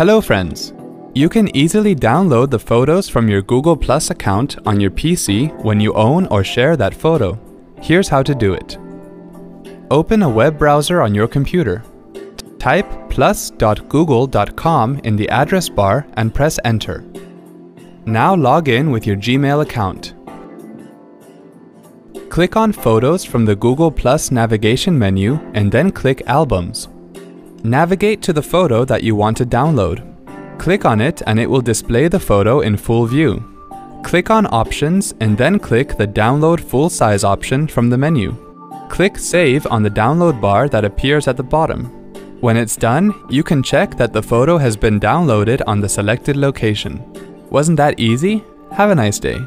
Hello friends! You can easily download the photos from your Google Plus account on your PC when you own or share that photo. Here's how to do it. Open a web browser on your computer. Type plus.google.com in the address bar and press enter. Now log in with your Gmail account. Click on Photos from the Google Plus navigation menu and then click Albums. Navigate to the photo that you want to download. Click on it and it will display the photo in full view. Click on Options and then click the Download Full Size option from the menu. Click Save on the download bar that appears at the bottom. When it's done, you can check that the photo has been downloaded on the selected location. Wasn't that easy? Have a nice day.